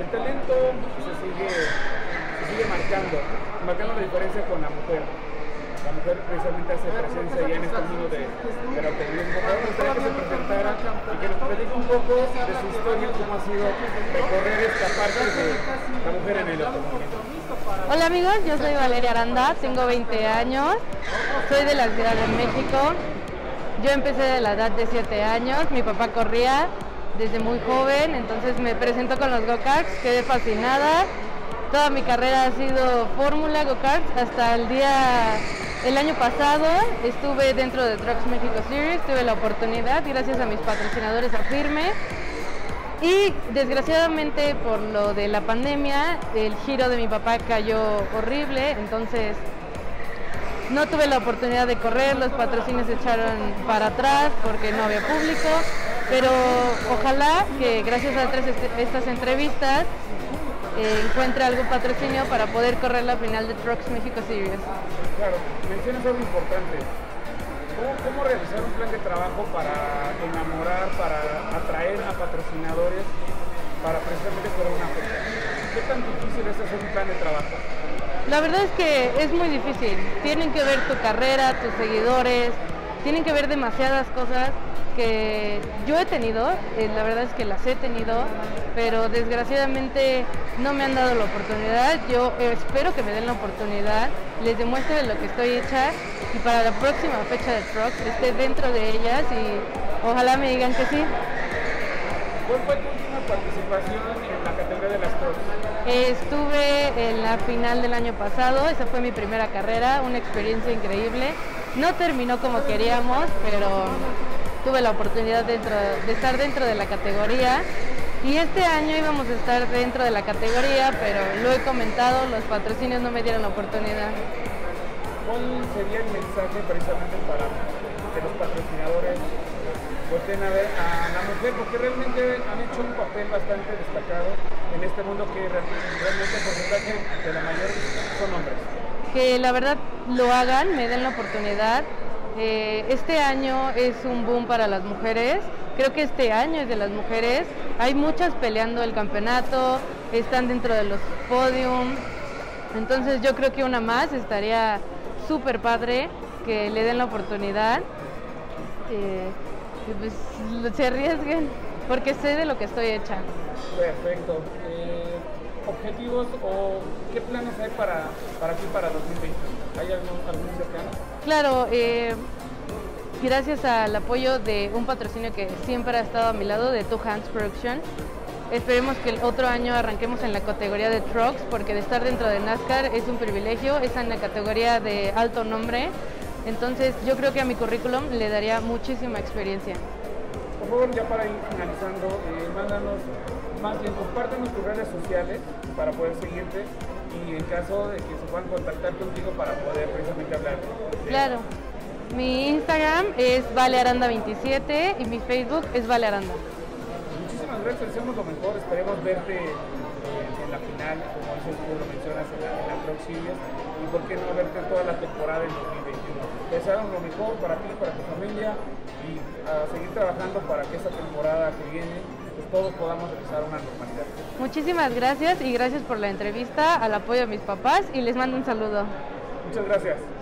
el talento se sigue, se sigue marcando, marcando la diferencia con la mujer. La mujer precisamente hace presencia ya en este mundo de, del automovilismo. Ahora me gustaría que se presentara y que nos platique un poco de su historia, cómo ha sido recorrer esta parte de la mujer en el automovilismo. Hola amigos, yo soy Valeria Aranda, tengo 20 años, soy de la Ciudad de México. Yo empecé de la edad de 7 años, mi papá corría desde muy joven, entonces me presentó con los go-karts, quedé fascinada. Toda mi carrera ha sido fórmula go-karts hasta el día, el año pasado estuve dentro de Trucks México Series, tuve la oportunidad gracias a mis patrocinadores a Firme y desgraciadamente por lo de la pandemia, el giro de mi papá cayó horrible, entonces no tuve la oportunidad de correr, los patrocinios se echaron para atrás porque no había público, pero ojalá que gracias a estas entrevistas eh, encuentre algún patrocinio para poder correr la final de Trucks México Series. Claro, mencionas algo importante. ¿Cómo, realizar un plan de trabajo para enamorar, para atraer a patrocinadores, para precisamente correr una fecha? ¿Qué tan difícil es hacer un plan de trabajo? La verdad es que es muy difícil. Tienen que ver tu carrera, tus seguidores, tienen que ver demasiadas cosas que yo he tenido, eh, la verdad es que las he tenido, pero desgraciadamente no me han dado la oportunidad. Yo espero que me den la oportunidad, les demuestre lo que estoy hecha y para la próxima fecha de Truck esté dentro de ellas y ojalá me digan que sí. ¿Cuál fue tu última participación en la categoría de las Trucks? Estuve en la final del año pasado, esa fue mi primera carrera, una experiencia increíble. No terminó como queríamos, pero tuve la oportunidad de estar dentro de la categoría y este año íbamos a estar dentro de la categoría, pero lo he comentado, los patrocinios no me dieron la oportunidad. ¿Cuál sería el mensaje precisamente para que los patrocinadores puedan a ver a la mujer? Porque realmente han hecho un papel bastante destacado en este mundo que realmente el porcentaje de la hombres. Que la verdad lo hagan, me den la oportunidad. Eh, este año es un boom para las mujeres, creo que este año es de las mujeres, hay muchas peleando el campeonato, están dentro de los podium, entonces yo creo que una más estaría súper padre que le den la oportunidad, eh, pues se arriesguen, porque sé de lo que estoy hecha. Perfecto. Eh, ¿Objetivos o qué planes hay para, para ti para 2020? ¿Hay algún, algún cercano? Claro, eh, gracias al apoyo de un patrocinio que siempre ha estado a mi lado, de Two Hands Production. Esperemos que el otro año arranquemos en la categoría de trucks, porque de estar dentro de NASCAR es un privilegio, es en la categoría de alto nombre. Entonces yo creo que a mi currículum le daría muchísima experiencia. Por favor, ya para ir finalizando, eh, mándanos, más bien compártenos tus redes sociales para poder seguirte y en caso de que se puedan contactar contigo para poder precisamente hablar. Claro. Mi Instagram es valearanda27 y mi Facebook es valearanda. Muchísimas gracias, deseamos lo mejor, esperemos verte final, como dices tú lo mencionas, en la, en la y por qué no verte toda la temporada en 2021. Deseamos lo mejor para ti, para tu familia y a seguir trabajando para que esta temporada que viene pues, todos podamos regresar a una normalidad. Muchísimas gracias y gracias por la entrevista, al apoyo de mis papás y les mando un saludo. Muchas gracias.